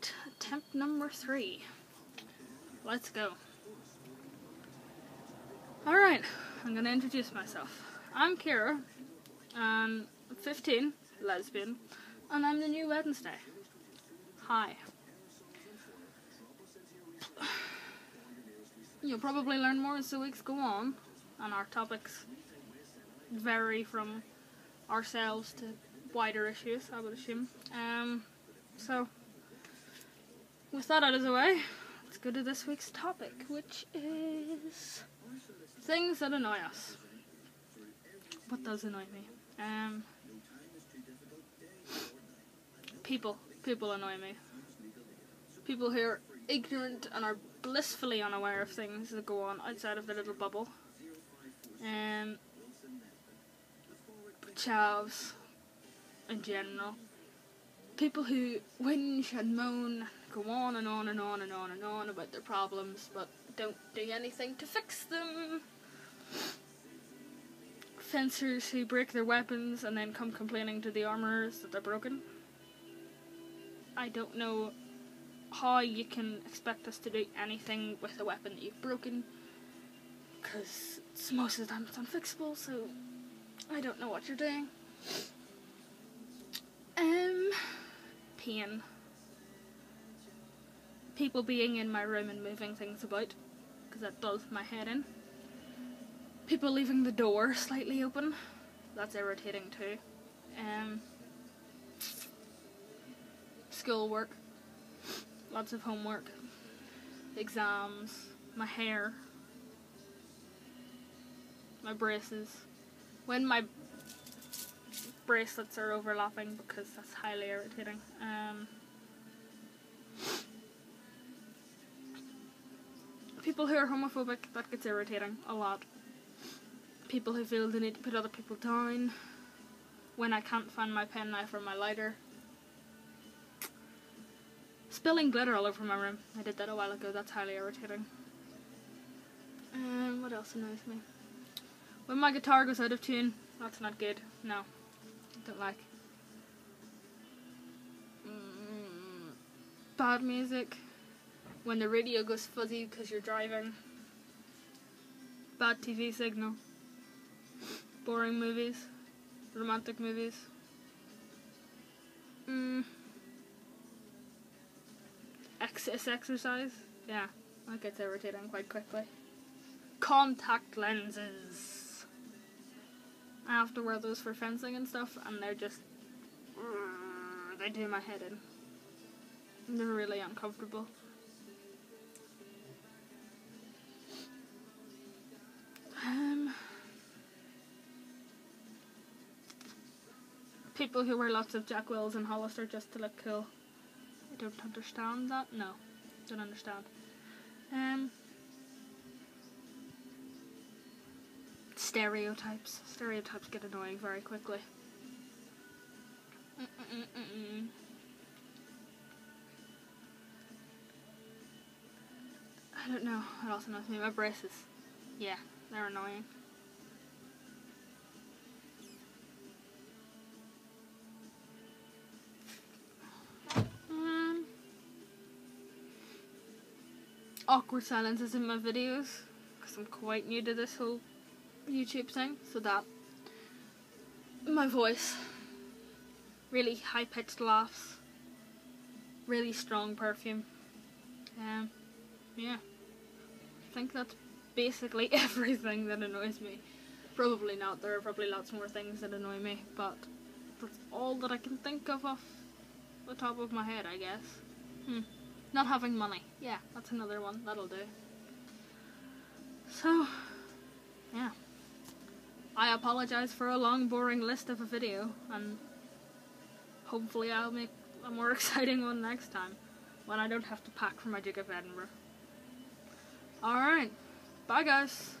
Alright, attempt number three. Let's go. Alright, I'm gonna introduce myself. I'm Kiara, I'm 15, lesbian, and I'm the new Wednesday. Hi. You'll probably learn more as the weeks go on, and our topics vary from ourselves to wider issues, I would assume. Um, so, with that out of the way, let's go to this week's topic, which is things that annoy us. What does annoy me? Um, people. People annoy me. People who are ignorant and are blissfully unaware of things that go on outside of their little bubble. Um, chavs in general. People who whinge and moan, go on and on and on and on and on about their problems, but don't do anything to fix them. Fencers who break their weapons and then come complaining to the armourers that they're broken. I don't know how you can expect us to do anything with a weapon that you've broken, because most of the time it's unfixable, so I don't know what you're doing. Um, pain. People being in my room and moving things about, because that does my head in. People leaving the door slightly open, that's irritating too. Um, schoolwork, lots of homework, exams, my hair, my braces. When my bracelets are overlapping because that's highly irritating. Um, people who are homophobic, that gets irritating a lot. People who feel the need to put other people down. When I can't find my penknife or my lighter. Spilling glitter all over my room. I did that a while ago, that's highly irritating. Um, what else annoys me? When my guitar goes out of tune, that's not good. No, don't like. Mm, bad music. When the radio goes fuzzy because you're driving. Bad TV signal. Boring movies. Romantic movies. Mm. Excess exercise. Yeah, that gets irritating quite quickly. Contact lenses. I have to wear those for fencing and stuff, and they're just. They do my head in. They're really uncomfortable. People who wear lots of Jack Wills and Hollister just to look cool. I don't understand that. No, don't understand. Um, stereotypes. Stereotypes get annoying very quickly. Mm -mm -mm I don't know what else annoys me. My braces. Yeah, they're annoying. Awkward silences in my videos because I'm quite new to this whole YouTube thing, so that my voice, really high pitched laughs, really strong perfume. Um, yeah, I think that's basically everything that annoys me. Probably not, there are probably lots more things that annoy me, but that's all that I can think of off the top of my head, I guess. Hmm. Not having money. Yeah, that's another one. That'll do. So, yeah. I apologize for a long, boring list of a video, and hopefully I'll make a more exciting one next time, when I don't have to pack for my Duke of Edinburgh. Alright, bye guys.